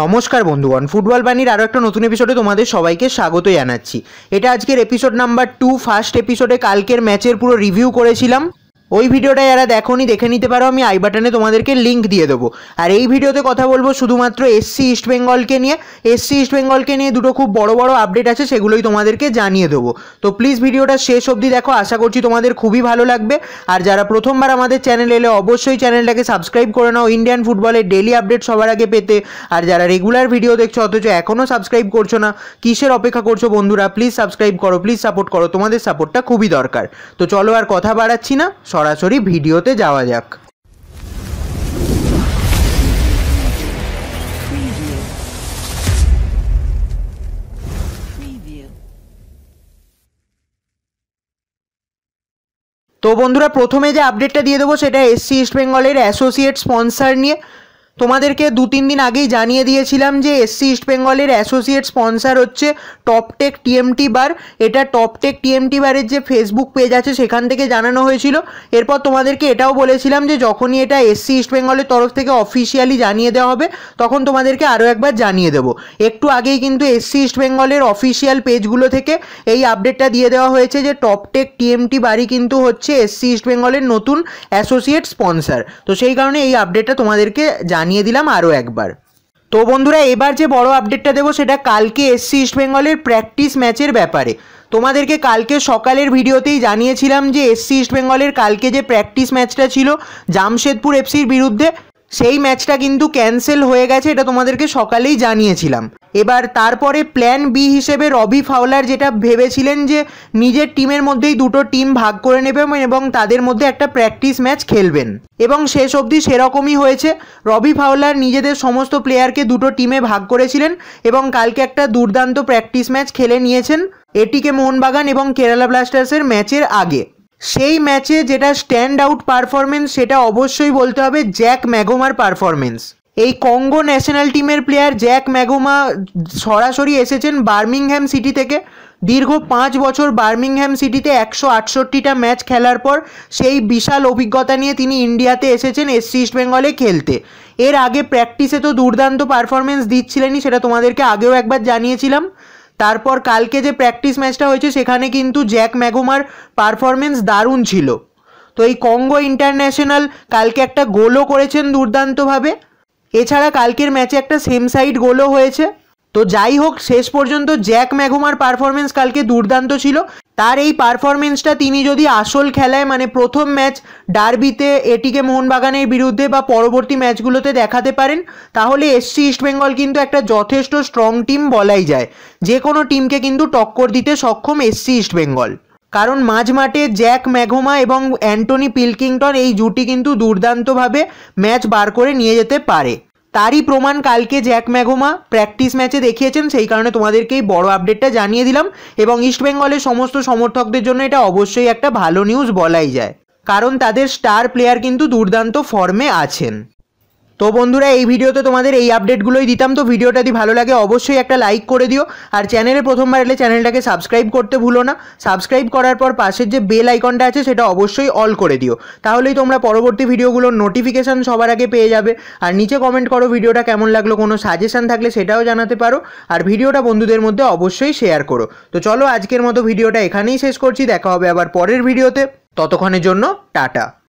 নমস্কার বন্ধুগণ, ফুটবল বাণীর আরও একটা নতুন এপিসোডে তোমাদের সবাইকে স্বাগত জানাচ্ছি। এটা আজকের এপিসোড নাম্বার টু ফার্স্ট এপিসোডে কালকের ম্যাচের পুরো রিভিউ করেছিলাম। ওই ভিডিওটা যারা দেখোনি, দেখে নিতে পারো, আমি আই বাটনে তোমাদেরকে লিঙ্ক দিয়ে দেবো। আর এই ভিডিওতে কথা বলব শুধুমাত্র এসসি ইস্ট বেঙ্গলকে নিয়ে। এসসি ইস্ট বেঙ্গলকে নিয়ে দুটো খুব বড় বড় আপডেট আছে, সেগুলোই তোমাদেরকে জানিয়ে দেবো। তো প্লিজ ভিডিওটা শেষ অবধি দেখো, আশা করছি তোমাদের খুবই ভালো লাগবে। আর যারা প্রথমবার আমাদের চ্যানেল এলে, অবশ্যই চ্যানেলটাকে সাবস্ক্রাইব করে নাও। ইন্ডিয়ান ফুটবলের ডেলি আপডেট সবার আগে পেতে। আর যারা রেগুলার ভিডিও দেখছ, অথচ এখনও সাবস্ক্রাইব করছ না, কিসের অপেক্ষা করছ বন্ধুরা? প্লিজ সাবস্ক্রাইব করো প্লিজ সাপোর্ট করো। তোমাদের সাপোর্টটা খুবই দরকার। তো চলো আর কথা বাড়াচ্ছি না সরাসরি ভিডিওতে যাওয়া যাক. তো বন্ধুরা, প্রথমে যে আপডেটটা দিয়ে দেবো, সেটা এসসি ইস্ট বেঙ্গলের অ্যাসোসিয়েট স্পন্সার নিয়ে তোমাদেরকে দু তিন দিন আগেই জানিয়ে দিয়েছিলাম যে এসসি ইস্ট বেঙ্গলের অ্যাসোসিয়েট স্পন্সার হচ্ছে টপটেক টিএমটি বার এটা টপটেক টিএমটি বারের যে ফেসবুক পেজ আছে, সেখান থেকে জানানো হয়েছিল। এরপর তোমাদেরকে এটাও বলেছিলাম যে যখনই এটা এসসি ইস্ট বেঙ্গলের তরফ থেকে অফিসিয়ালি জানিয়ে দেওয়া হবে, তখন তোমাদেরকে আরও একবার জানিয়ে দেবো। একটু আগেই কিন্তু এসসি ইস্ট বেঙ্গলের অফিসিয়াল পেজগুলো থেকে এই আপডেটটা দিয়ে দেওয়া হয়েছে যে টপটেক টিএমটি বাড়ি কিন্তু হচ্ছে এসসি ইস্ট বেঙ্গলের নতুন অ্যাসোসিয়েট স্পন্সার তো সেই কারণে এই আপডেটটা তোমাদেরকে জানিয়ে দিলাম আরও একবার। তো বন্ধুরা, এবার যে বড় আপডেটটা দেবো সেটা কালকে এসসি ইস্ট বেঙ্গলের প্র্যাকটিস ম্যাচের ব্যাপারে। তোমাদেরকে কালকে সকালের ভিডিওতেই জানিয়েছিলাম যে এসসি ইস্ট বেঙ্গলের কালকে যে প্র্যাকটিস ম্যাচটা ছিল, জামশেদপুর এফসির বিরুদ্ধে সেই ম্যাচটা কিন্তু ক্যান্সেল হয়ে গেছে, এটা তোমাদেরকে সকালেই জানিয়েছিলাম। এবার তারপরে প্ল্যান বি হিসেবে রবি ফাউলার যেটা ভেবেছিলেন যে নিজের টিমের মধ্যেই দুটো টিম ভাগ করে নেবেন এবং তাদের মধ্যে একটা প্র্যাকটিস ম্যাচ খেলবেন। এবং শেষ অবধি সেরকমই হয়েছে। রবি ফাউলার নিজেদের সমস্ত প্লেয়ারকে দুটো টিমে ভাগ করেছিলেন এবং কালকে একটা দুর্দান্ত প্র্যাকটিস ম্যাচ খেলে নিয়েছেন। এটিকে মোহনবাগান এবং কেরালা ব্লাস্টার্সের ম্যাচের আগে। সেই ম্যাচে যেটা স্ট্যান্ড আউট পারফরমেন্স সেটা অবশ্যই বলতে হবে জ্যাক ম্যাগোমার পারফরমেন্স এই কঙ্গো ন্যাশনাল টিমের প্লেয়ার জ্যাক ম্যাগোমা সরাসরি এসেছেন বার্মিংহ্যাম সিটি থেকে। দীর্ঘ পাঁচ বছর বার্মিংহ্যাম সিটিতে একশো আটষট্টিটা ম্যাচ খেলার পর সেই বিশাল অভিজ্ঞতা নিয়ে তিনি ইন্ডিয়াতে এসেছেন এসসি ইস্ট বেঙ্গলে খেলতে। এর আগে প্র্যাকটিসে তো দুর্দান্ত পারফরমেন্স দিচ্ছিলেনই, সেটা তোমাদেরকে আগেও একবার জানিয়েছিলাম। তারপর কালকে যে প্র্যাকটিস ম্যাচটা হয়েছে, সেখানে কিন্তু জ্যাক ম্যাগোমার পারফরমেন্স দারুণ ছিল। তো এই কঙ্গো ইন্টারন্যাশনাল কালকে একটা গোলও করেছেন দুর্দান্তভাবে। এছাড়া কালকের ম্যাচে একটা সেম সাইড গোলও হয়েছে। তো যাই হোক, শেষ পর্যন্ত জ্যাক ম্যাগোমার পারফরমেন্স কালকে দুর্দান্ত ছিল। তার এই পারফরমেন্সটা তিনি যদি আসল খেলায় মানে প্রথম ম্যাচ ডার্বিতে এটিকে মোহনবাগানের বিরুদ্ধে বা পরবর্তী ম্যাচগুলোতে দেখাতে পারেন, তাহলে এসসি ইস্টবেঙ্গল কিন্তু একটা যথেষ্ট স্ট্রং টিম বলাই যায়। যে কোনো টিমকে কিন্তু টক্কর দিতে সক্ষম এসসি ইস্টবেঙ্গল কারণ মাঝমাঠে জ্যাক ম্যাঘোমা এবং অ্যান্টনি পিলকিংটন এই জুটি কিন্তু দুর্দান্তভাবে ম্যাচ বার করে নিয়ে যেতে পারে। তারই প্রমাণ কালকে জ্যাক ম্যাঘোমা প্র্যাকটিস ম্যাচে দেখিয়েছেন, সেই কারণে তোমাদেরকে এই বড় আপডেটটা জানিয়ে দিলাম এবং ইস্টবেঙ্গলের সমস্ত সমর্থকদের জন্য এটা অবশ্যই একটা ভালো নিউজ বলাই যায়। কারণ তাদের স্টার প্লেয়ার কিন্তু দুর্দান্ত ফর্মে আছেন। তো বন্ধুরা, এই ভিডিওতে তোমাদের এই আপডেটগুলোই দিতাম। তো ভিডিওটা যদি ভালো লাগে, অবশ্যই একটা লাইক করে দিও। আর চ্যানেলে প্রথমবার এলে চ্যানেলটাকে সাবস্ক্রাইব করতে ভুলো না। সাবস্ক্রাইব করার পর পাশের যে বেল আইকনটা আছে, সেটা অবশ্যই অল করে দিও। তাহলেই তোমরা পরবর্তী ভিডিওগুলোর নোটিফিকেশান সবার আগে পেয়ে যাবে। আর নিচে কমেন্ট করো ভিডিওটা কেমন লাগল, কোনো সাজেশন থাকলে সেটাও জানাতে পারো। আর ভিডিওটা বন্ধুদের মধ্যে অবশ্যই শেয়ার করো। তো চলো, আজকের মতো ভিডিওটা এখানেই শেষ করছি। দেখা হবে আবার পরের ভিডিওতে। ততক্ষণের জন্য, টাটা।